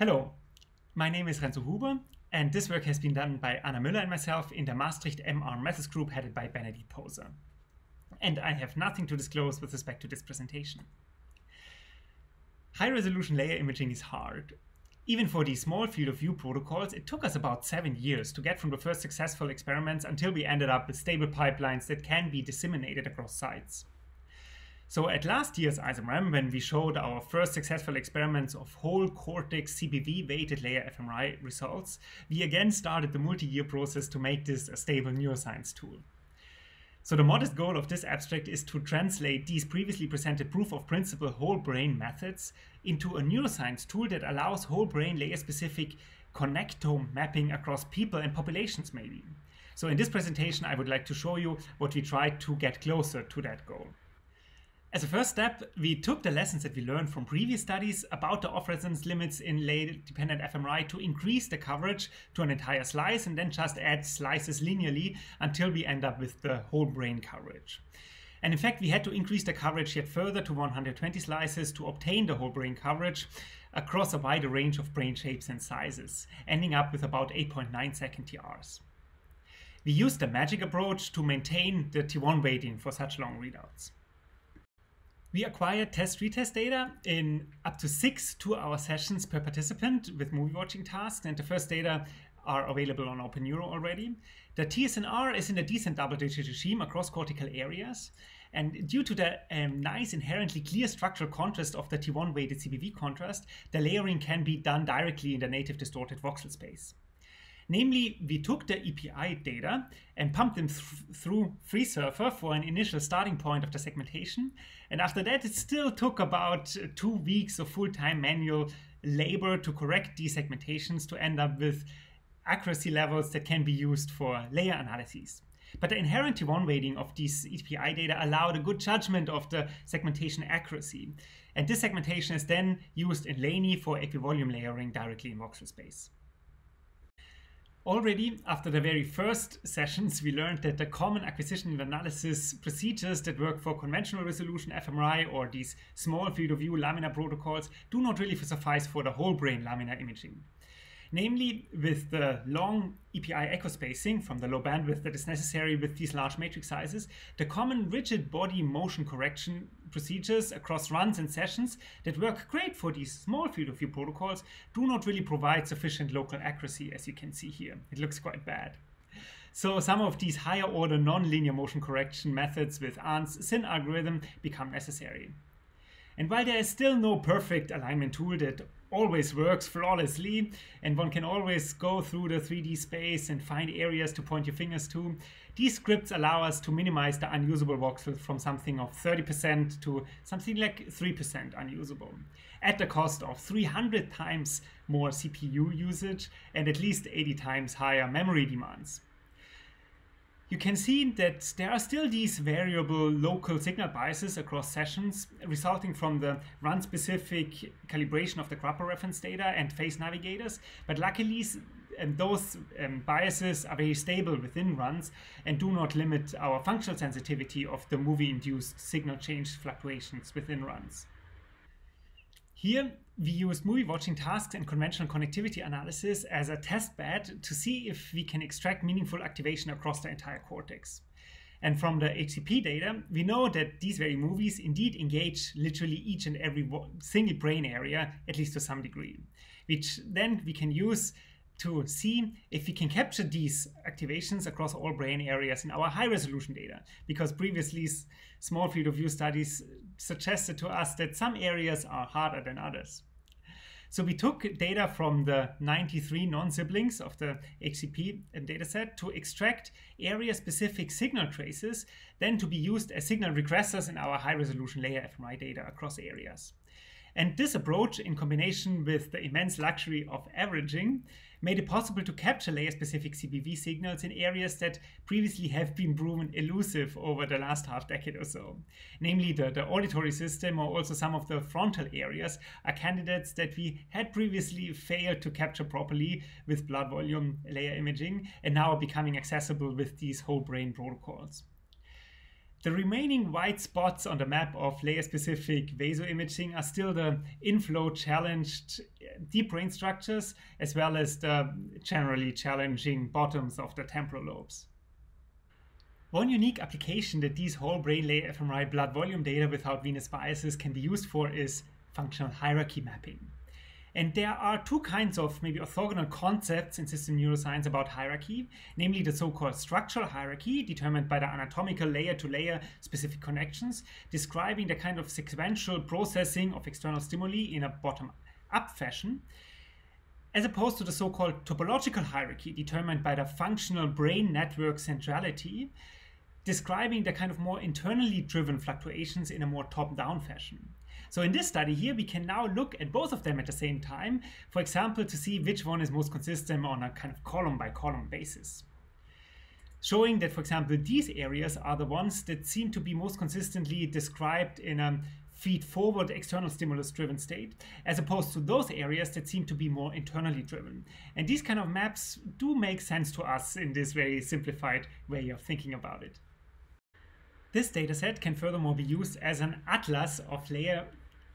Hello, my name is Renzo Huber, and this work has been done by Anna Müller and myself in the Maastricht MR Methods group headed by Benedikt Poser. And I have nothing to disclose with respect to this presentation. High resolution layer imaging is hard. Even for these small field of view protocols, it took us about seven years to get from the first successful experiments until we ended up with stable pipelines that can be disseminated across sites. So at last year's ISMRM, when we showed our first successful experiments of whole cortex CBV weighted layer fMRI results, we again started the multi-year process to make this a stable neuroscience tool. So the modest goal of this abstract is to translate these previously presented proof of principle whole brain methods into a neuroscience tool that allows whole brain layer specific connectome mapping across people and populations maybe. So in this presentation, I would like to show you what we tried to get closer to that goal. As a first step, we took the lessons that we learned from previous studies about the off-resonance limits in lay-dependent fMRI to increase the coverage to an entire slice and then just add slices linearly until we end up with the whole brain coverage. And in fact, we had to increase the coverage yet further to 120 slices to obtain the whole brain coverage across a wider range of brain shapes and sizes, ending up with about 8.9 second TRs. We used the MAGEC approach to maintain the T1 weighting for such long readouts. We acquired test retest data in up to six two hour sessions per participant with movie watching tasks, and the first data are available on OpenNeuro already. The TSNR is in a decent double digit regime across cortical areas. And due to the um, nice inherently clear structural contrast of the T1 weighted CBV contrast, the layering can be done directly in the native distorted voxel space. Namely, we took the EPI data and pumped them th through FreeSurfer for an initial starting point of the segmentation. And after that, it still took about uh, two weeks of full-time manual labor to correct these segmentations to end up with accuracy levels that can be used for layer analyses. But the inherent T1 weighting of these EPI data allowed a good judgment of the segmentation accuracy. And this segmentation is then used in LayNii for equivolume layering directly in voxel space. Already after the very first sessions, we learned that the common acquisition and analysis procedures that work for conventional resolution fMRI or these small field of view laminar protocols do not really suffice for the whole brain laminar imaging. Namely, with the long EPI echo spacing from the low bandwidth that is necessary with these large matrix sizes, the common rigid body motion correction procedures across runs and sessions that work great for these small field of view protocols do not really provide sufficient local accuracy, as you can see here. It looks quite bad. So some of these higher order nonlinear motion correction methods with ANTs SyN algorithm become necessary. And while there is still no perfect alignment tool that always works flawlessly and one can always go through the 3D space and find areas to point your fingers to. These scripts allow us to minimize the unusable voxels from something of 30% to something like 3% unusable at the cost of 300 times more CPU usage and at least 80 times higher memory demands you can see that there are still these variable local signal biases across sessions resulting from the run-specific calibration of the Grappa reference data and phase navigators. But luckily, um, those um, biases are very stable within runs and do not limit our functional sensitivity of the movie-induced signal change fluctuations within runs. Here, we used movie watching tasks and conventional connectivity analysis as a test bed to see if we can extract meaningful activation across the entire cortex. And from the HCP data, we know that these very movies indeed engage literally each and every single brain area, at least to some degree, which then we can use to see if we can capture these activations across all brain areas in our high resolution data. Because previously, small field of view studies suggested to us that some areas are harder than others. So we took data from the 93 non-siblings of the HCP dataset to extract area-specific signal traces, then to be used as signal regressors in our high-resolution layer fMRI data across areas. And this approach, in combination with the immense luxury of averaging, made it possible to capture layer-specific CBV signals in areas that previously have been proven elusive over the last half decade or so. Namely, the, the auditory system or also some of the frontal areas are candidates that we had previously failed to capture properly with blood volume layer imaging and now are becoming accessible with these whole brain protocols. The remaining white spots on the map of layer-specific VASO imaging are still the inflow challenged uh, deep brain structures, as well as the generally challenging bottoms of the temporal lobes. One unique application that these whole brain layer fMRI blood volume data without venous biases can be used for is functional hierarchy mapping. And there are two kinds of maybe orthogonal concepts in system neuroscience about hierarchy, namely the so-called structural hierarchy, determined by the anatomical layer-to-layer specific connections, describing the kind of sequential processing of external stimuli in a bottom-up fashion, as opposed to the so-called topological hierarchy, determined by the functional brain network centrality, describing the kind of more internally driven fluctuations in a more top-down fashion. So in this study here, we can now look at both of them at the same time, for example, to see which one is most consistent on a kind of column by column basis. Showing that, for example, these areas are the ones that seem to be most consistently described in a feed forward external stimulus driven state, as opposed to those areas that seem to be more internally driven. And these kind of maps do make sense to us in this very simplified way of thinking about it. This dataset can furthermore be used as an atlas of layer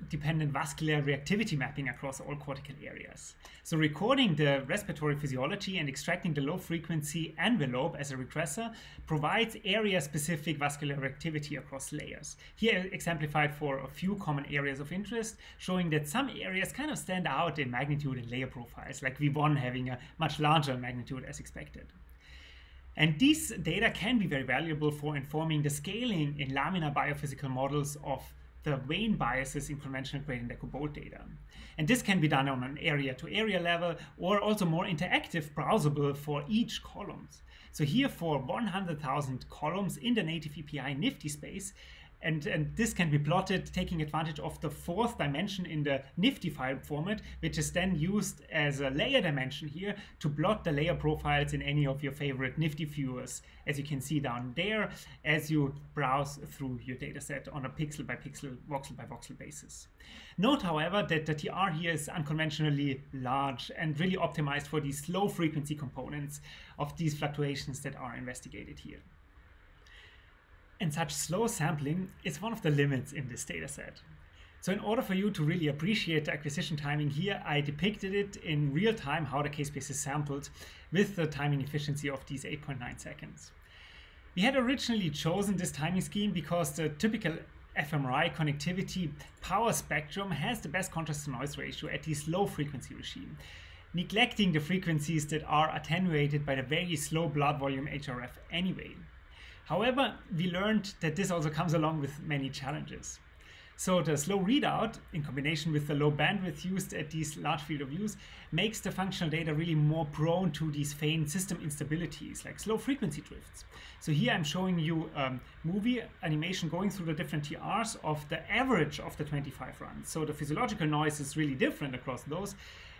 dependent vascular reactivity mapping across all cortical areas. So recording the respiratory physiology and extracting the low frequency envelope as a regressor provides area specific vascular reactivity across layers. Here exemplified for a few common areas of interest, showing that some areas kind of stand out in magnitude and layer profiles, like V1 having a much larger magnitude as expected. And these data can be very valuable for informing the scaling in laminar biophysical models of the vein biases in conventional gradient echo BOLD data. And this can be done on an area to area level or also more interactive browsable for each columns. So here for 100,000 columns in the native EPI NIfTI space, and, and this can be plotted taking advantage of the fourth dimension in the NIfTI file format, which is then used as a layer dimension here to plot the layer profiles in any of your favorite NIfTI viewers, as you can see down there, as you browse through your dataset on a pixel by pixel, voxel by voxel basis. Note, however, that the TR here is unconventionally large and really optimized for these low frequency components of these fluctuations that are investigated here. And such slow sampling is one of the limits in this dataset. So in order for you to really appreciate the acquisition timing here, I depicted it in real time how the k-space is sampled with the timing efficiency of these 8.9 seconds. We had originally chosen this timing scheme because the typical fMRI connectivity power spectrum has the best contrast to noise ratio at this low frequency regime, neglecting the frequencies that are attenuated by the very slow blood volume HRF anyway. However, we learned that this also comes along with many challenges. So the slow readout, in combination with the low bandwidth used at these large field of views, makes the functional data really more prone to these faint system instabilities, like slow frequency drifts. So here I'm showing you um, movie animation going through the different TRs of the average of the 25 runs. So the physiological noise is really different across those,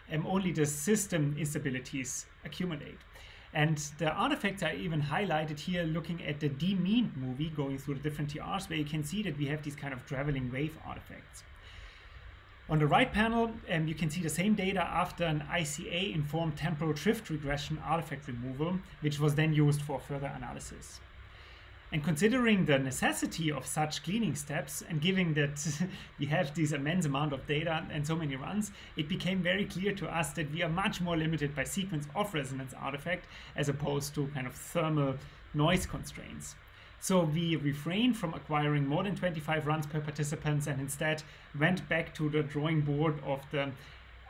and only the system instabilities accumulate. And the artifacts are even highlighted here looking at the demeaned movie going through the different TRs where you can see that we have these kind of traveling wave artifacts. On the right panel, um, you can see the same data after an ICA-informed temporal drift regression artifact removal, which was then used for further analysis. And considering the necessity of such cleaning steps and given that we have this immense amount of data and so many runs, it became very clear to us that we are much more limited by sequence off resonance artifact as opposed to kind of thermal noise constraints. So we refrained from acquiring more than 25 runs per participants and instead went back to the drawing board of the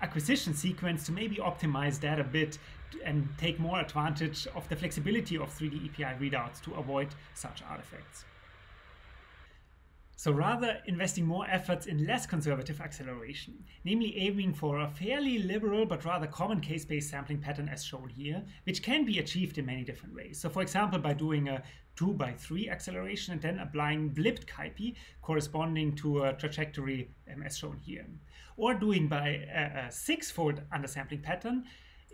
acquisition sequence to maybe optimize that a bit and take more advantage of the flexibility of 3D EPI readouts to avoid such artifacts. So rather investing more efforts in less conservative acceleration, namely aiming for a fairly liberal but rather common case-based sampling pattern as shown here, which can be achieved in many different ways. So for example, by doing a 2 by 3 acceleration and then applying blipped CAIPI corresponding to a trajectory um, as shown here. Or doing by a, a six-fold undersampling pattern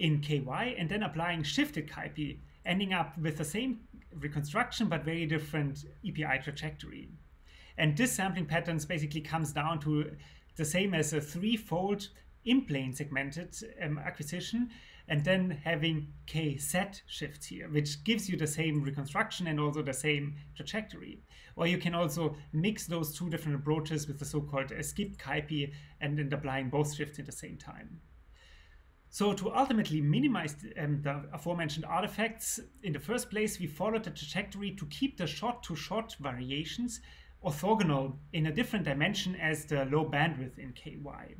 in KY and then applying shifted CAIPI, ending up with the same reconstruction but very different EPI trajectory. And this sampling patterns basically comes down to the same as a threefold in-plane segmented um, acquisition and then having kz shifts here, which gives you the same reconstruction and also the same trajectory. Or you can also mix those two different approaches with the so-called skip CAIPI and then applying both shifts at the same time. So to ultimately minimize um, the aforementioned artifacts, in the first place, we followed the trajectory to keep the shot-to-shot -shot variations orthogonal in a different dimension as the low bandwidth in KY.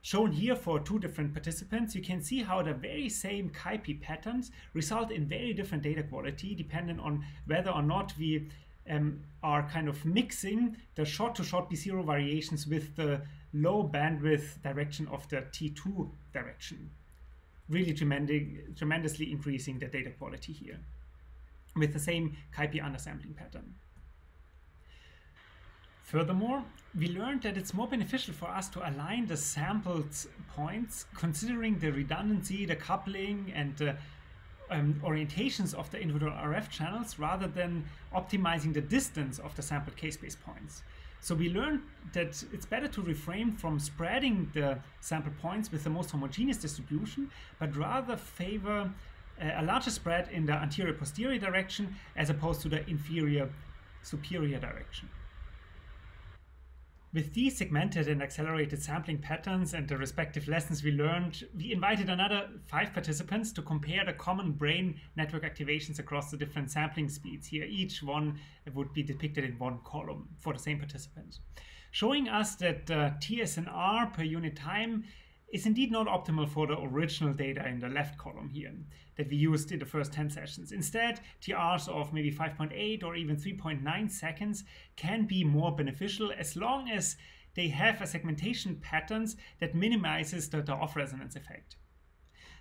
Shown here for two different participants, you can see how the very same CAIPI patterns result in very different data quality depending on whether or not we um, are kind of mixing the short to short B0 variations with the low bandwidth direction of the T2 direction. Really tremendously increasing the data quality here with the same CAIPI undersampling pattern. Furthermore, we learned that it's more beneficial for us to align the sampled points considering the redundancy, the coupling, and the um, orientations of the individual RF channels rather than optimizing the distance of the sampled k-space points. So we learned that it's better to refrain from spreading the sample points with the most homogeneous distribution, but rather favor uh, a larger spread in the anterior-posterior direction as opposed to the inferior-superior direction. With these segmented and accelerated sampling patterns and the respective lessons we learned, we invited another five participants to compare the common brain network activations across the different sampling speeds. Here, each one would be depicted in one column for the same participant, showing us that uh, TSNR per unit time is indeed not optimal for the original data in the left column here that we used in the first 10 sessions. Instead, TRs of maybe 5.8 or even 3.9 seconds can be more beneficial as long as they have a segmentation patterns that minimizes the, the off-resonance effect.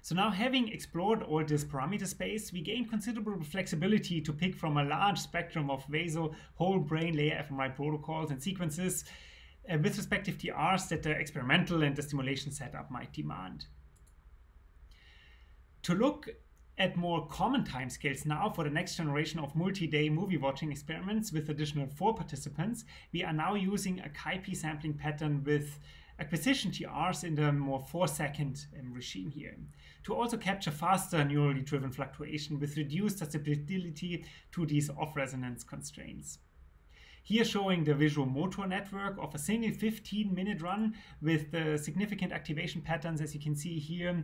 So now having explored all this parameter space, we gain considerable flexibility to pick from a large spectrum of VASO whole brain layer fMRI protocols and sequences uh, with respective TRs that the experimental and the stimulation setup might demand. To look at more common timescales now for the next generation of multi-day movie watching experiments with additional four participants, we are now using a CAIPI sampling pattern with acquisition TRs in the more four second um, regime here to also capture faster neurally driven fluctuation with reduced susceptibility to these off resonance constraints. Here showing the visual motor network of a single 15 minute run with the significant activation patterns as you can see here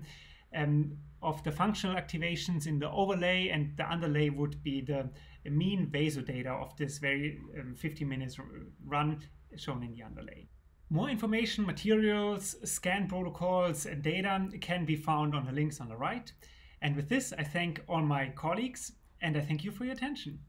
um, of the functional activations in the overlay and the underlay would be the mean vaso data of this very um, 50 minutes run shown in the underlay. More information, materials, scan protocols, and data can be found on the links on the right. And with this, I thank all my colleagues and I thank you for your attention.